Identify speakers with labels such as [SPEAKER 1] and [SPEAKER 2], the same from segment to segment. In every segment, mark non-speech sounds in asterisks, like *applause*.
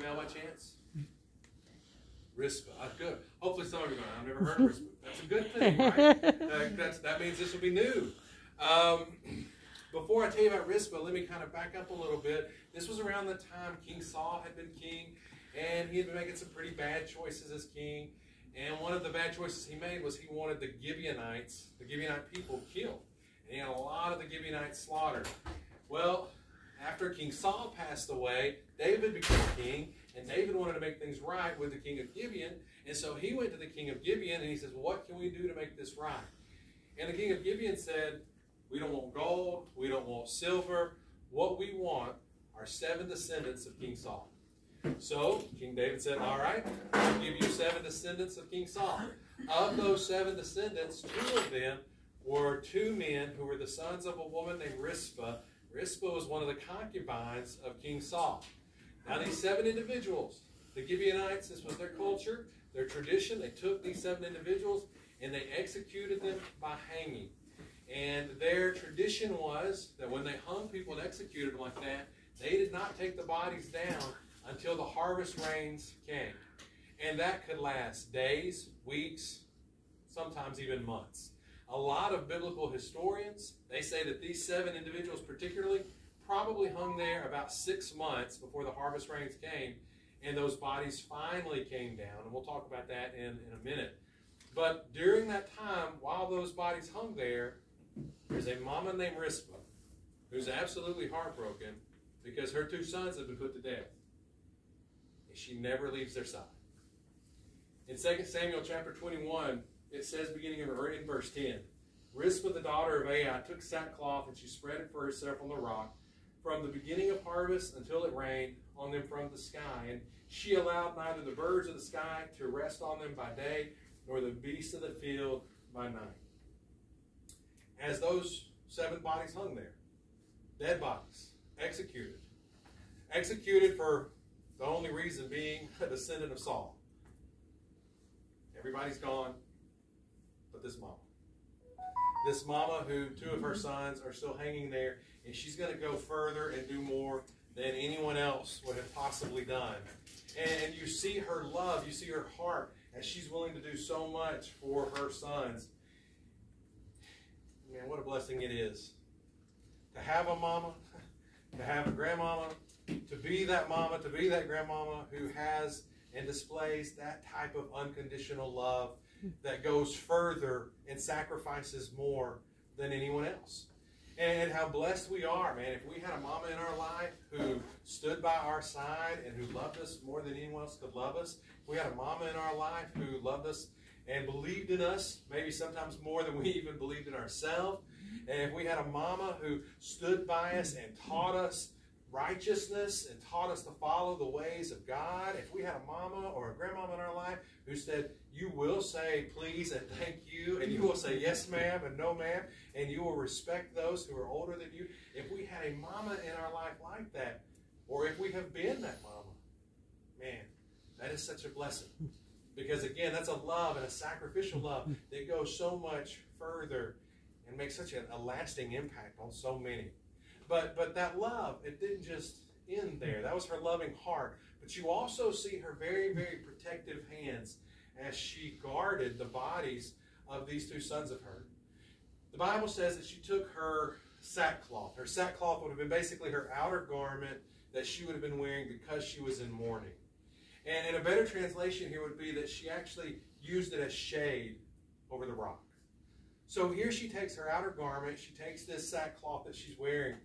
[SPEAKER 1] Mel by chance? Rizpah. Uh, good. Hopefully some of you are going, I've never heard of Rizpah. That's a good thing, right? That's, that means this will be new. Um, before I tell you about Rizpah, let me kind of back up a little bit. This was around the time King Saul had been king, and he had been making some pretty bad choices as king. And one of the bad choices he made was he wanted the Gibeonites, the Gibeonite people, killed. And he had a lot of the Gibeonites slaughtered. Well, after King Saul passed away, David became king, and David wanted to make things right with the king of Gibeon. And so he went to the king of Gibeon and he says, What can we do to make this right? And the king of Gibeon said, We don't want gold, we don't want silver. What we want are seven descendants of King Saul. So King David said, All right, I'll give you seven descendants of King Saul. Of those seven descendants, two of them were two men who were the sons of a woman named Rizpah. Rizpah was one of the concubines of King Saul. Now, these seven individuals, the Gibeonites, this was their culture, their tradition. They took these seven individuals and they executed them by hanging. And their tradition was that when they hung people and executed them like that, they did not take the bodies down until the harvest rains came. And that could last days, weeks, sometimes even months. A lot of biblical historians, they say that these seven individuals particularly probably hung there about six months before the harvest rains came and those bodies finally came down. And we'll talk about that in, in a minute. But during that time, while those bodies hung there, there's a mama named Rizpah who's absolutely heartbroken because her two sons have been put to death. And she never leaves their side. In 2 Samuel chapter 21, it says, beginning in verse 10, Rizpah, the daughter of Ai, took sackcloth and she spread it for herself on the rock from the beginning of harvest until it rained on them from the sky. And she allowed neither the birds of the sky to rest on them by day, nor the beasts of the field by night. As those seven bodies hung there, dead bodies, executed. Executed for the only reason being a descendant of Saul. Everybody's gone but this mama. This mama, who two of her mm-hmm. sons are still hanging there, and she's going to go further and do more than anyone else would have possibly done. And you see her love, you see her heart, as she's willing to do so much for her sons. Man, what a blessing it is to have a mama, *laughs* to have a grandmama, to be that mama, to be that grandmama who has and displays that type of unconditional love that goes further and sacrifices more than anyone else. And how blessed we are, man. If we had a mama in our life who stood by our side and who loved us more than anyone else could love us, if we had a mama in our life who loved us and believed in us, maybe sometimes more than we even believed in ourselves, and if we had a mama who stood by us and taught us righteousness and taught us to follow the ways of God, if we had a mama or a grandmama in our life who said, You will say please and thank you, and you will say yes, ma'am, and no, ma'am, and you will respect those who are older than you, if we had a mama in our life like that, or if we have been that mama, man, that is such a blessing. Because again, that's a love and a sacrificial love that goes so much further and makes such a, a lasting impact on so many. But but that love, it didn't just end there. That was her loving heart. But you also see her very, very protective hands as she guarded the bodies of these two sons of her. The Bible says that she took her sackcloth. Her sackcloth would have been basically her outer garment that she would have been wearing because she was in mourning. And in a better translation here would be that she actually used it as shade over the rock. So here she takes her outer garment, she takes this sackcloth that she's wearing,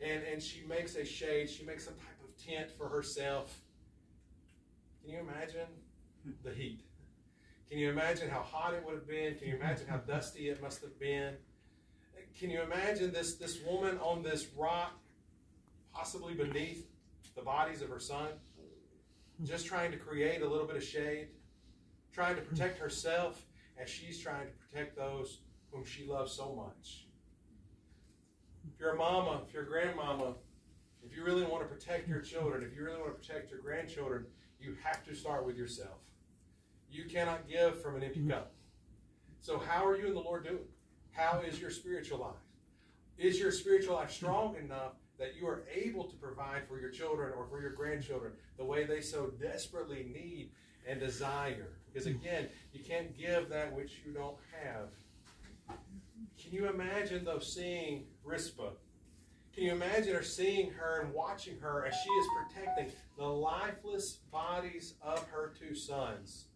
[SPEAKER 1] and, and she makes a shade, she makes some type of tent for herself. Can you imagine the heat? Can you imagine how hot it would have been? Can you imagine how dusty it must have been? Can you imagine this, this woman on this rock, possibly beneath the bodies of her son, just trying to create a little bit of shade, trying to protect herself as she's trying to protect those whom she loves so much? If you're a mama, if you're a grandmama, if you really want to protect your children, if you really want to protect your grandchildren, you have to start with yourself. You cannot give from an empty mm-hmm. cup. So, how are you and the Lord doing? How is your spiritual life? Is your spiritual life strong enough that you are able to provide for your children or for your grandchildren the way they so desperately need and desire. Because again, you can't give that which you don't have. Can you imagine, though, seeing Rizpah? Can you imagine her seeing her and watching her as she is protecting the lifeless bodies of her two sons?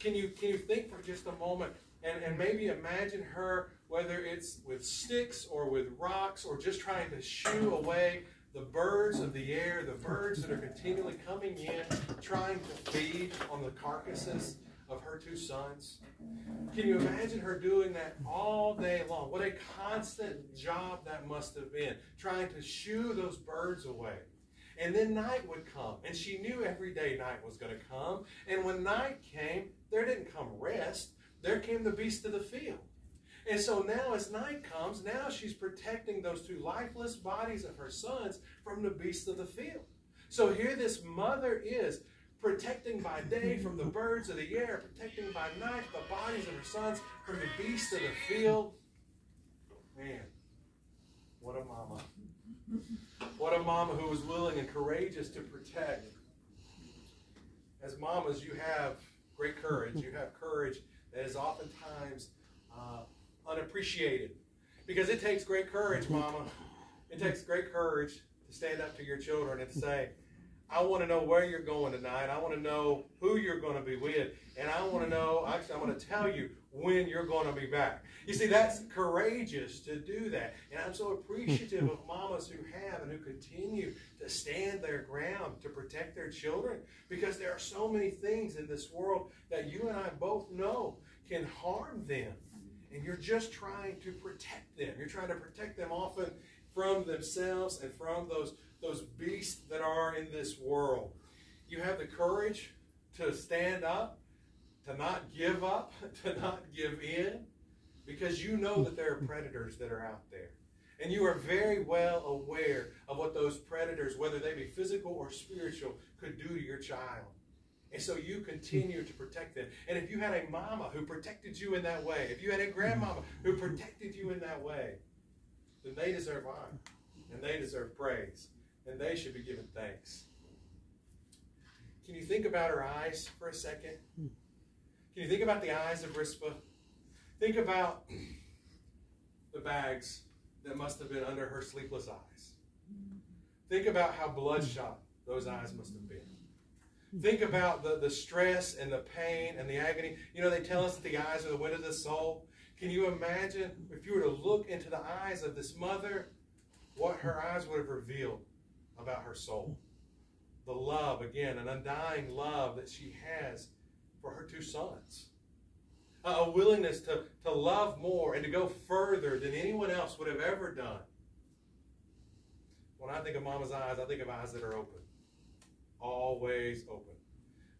[SPEAKER 1] Can you, can you think for just a moment and, and maybe imagine her, whether it's with sticks or with rocks or just trying to shoo away the birds of the air, the birds that are continually coming in, trying to feed on the carcasses of her two sons? Can you imagine her doing that all day long? What a constant job that must have been, trying to shoo those birds away. And then night would come, and she knew every day night was going to come. And when night came, there didn't come rest, there came the beast of the field. And so now, as night comes, now she's protecting those two lifeless bodies of her sons from the beasts of the field. So here this mother is protecting by day from the birds of the air, protecting by night the bodies of her sons from the beasts of the field. Man, what a mama. What a mama who was willing and courageous to protect. As mamas, you have great courage. You have courage that is oftentimes uh, unappreciated. Because it takes great courage, mama. It takes great courage to stand up to your children and say, I want to know where you're going tonight. I want to know who you're going to be with. And I want to know, actually, I want to tell you when you're going to be back. You see, that's courageous to do that. And I'm so appreciative of mamas who have and who continue to stand their ground to protect their children because there are so many things in this world that you and I both know can harm them. And you're just trying to protect them. You're trying to protect them often from themselves and from those those beasts that are in this world. You have the courage to stand up, to not give up, *laughs* to not give in, because you know that there are predators that are out there. And you are very well aware of what those predators, whether they be physical or spiritual, could do to your child. And so you continue to protect them. And if you had a mama who protected you in that way, if you had a grandmama who protected you in that way, then they deserve honor and they deserve praise and they should be given thanks. Can you think about her eyes for a second? Can you think about the eyes of Rizpah? Think about the bags that must have been under her sleepless eyes. Think about how bloodshot those eyes must have been. Think about the, the stress and the pain and the agony. You know, they tell us that the eyes are the window of the soul. Can you imagine if you were to look into the eyes of this mother, what her eyes would have revealed? About her soul. The love, again, an undying love that she has for her two sons. A willingness to, to love more and to go further than anyone else would have ever done. When I think of mama's eyes, I think of eyes that are open. Always open.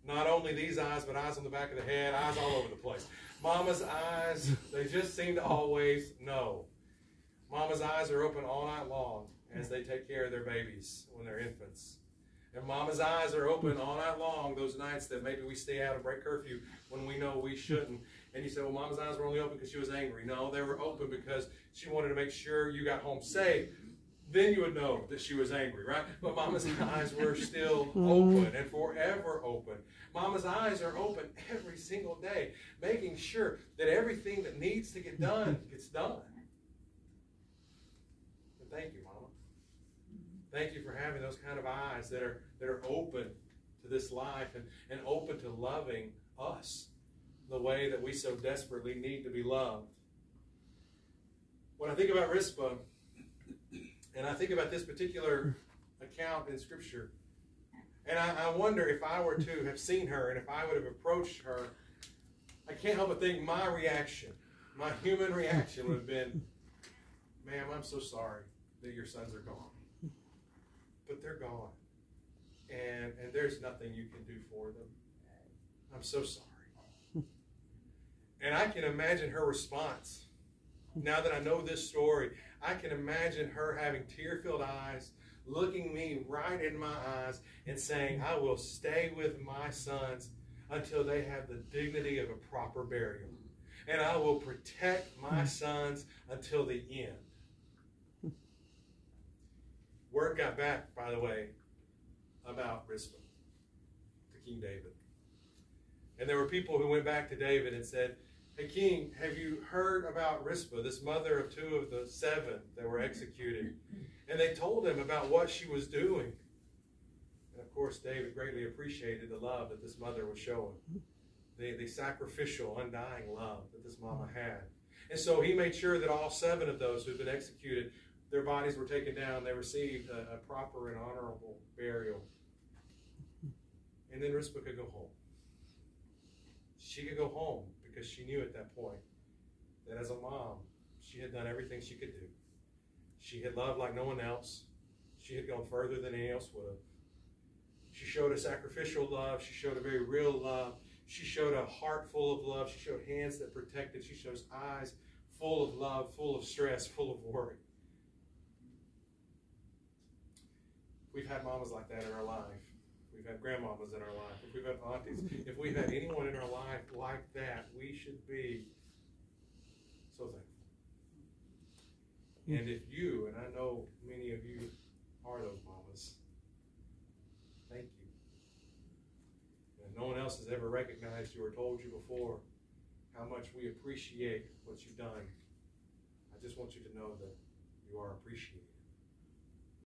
[SPEAKER 1] Not only these eyes, but eyes on the back of the head, eyes all over the place. Mama's eyes, they just seem to always know. Mama's eyes are open all night long as they take care of their babies when they're infants. And mama's eyes are open all night long those nights that maybe we stay out and break curfew when we know we shouldn't. And you say, well, mama's eyes were only open because she was angry. No, they were open because she wanted to make sure you got home safe. Then you would know that she was angry, right? But mama's *laughs* eyes were still open and forever open. Mama's eyes are open every single day, making sure that everything that needs to get done gets done. Thank you. Thank you for having those kind of eyes that are that are open to this life and, and open to loving us the way that we so desperately need to be loved. When I think about Rizpah, and I think about this particular account in Scripture, and I, I wonder if I were to have seen her and if I would have approached her, I can't help but think my reaction, my human reaction would have been, ma'am, I'm so sorry that your sons are gone but they're gone. And, and there's nothing you can do for them. I'm so sorry. *laughs* And I can imagine her response. Now that I know this story, I can imagine her having tear filled eyes, looking me right in my eyes, and saying, I will stay with my sons until they have the dignity of a proper burial. And I will protect my hmm. sons until the end. Word got back, by the way, about Rizpah to King David. And there were people who went back to David and said, Hey, King, have you heard about Rizpah, this mother of two of the seven that were executed? And they told him about what she was doing. And of course, David greatly appreciated the love that this mother was showing, the, the sacrificial, undying love that this mama had. And so he made sure that all seven of those who had been executed, their bodies were taken down, they received a, a proper and honorable burial. And then Rizpah could go home. She could go home because she knew at that point that as a mom, she had done everything she could do. She had loved like no one else. She had gone further than anyone else would have. She showed a sacrificial love. She showed a very real love. She showed a heart full of love. She showed hands that protected. She shows eyes full of love, full of stress, full of worry. We've had mamas like that in our life. We've had grandmamas in our life. If we've had aunties, if we've had anyone in our life like that, we should be so thankful. Hmm. And if you, and I know many of you are those mamas, thank you. And no one else has ever recognized you or told you before how much we appreciate what you've done. I just want you to know that you are appreciated.